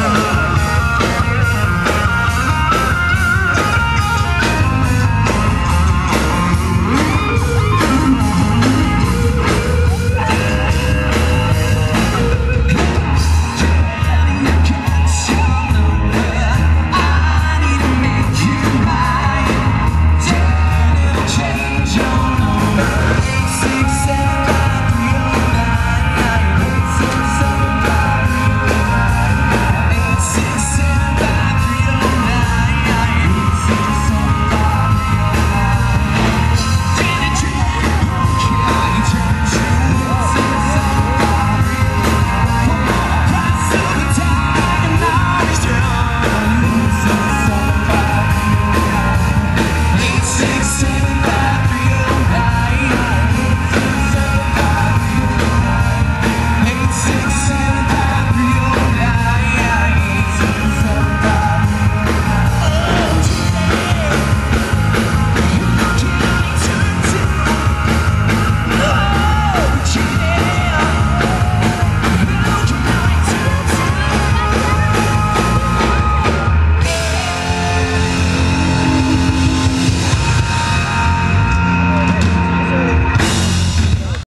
Bye.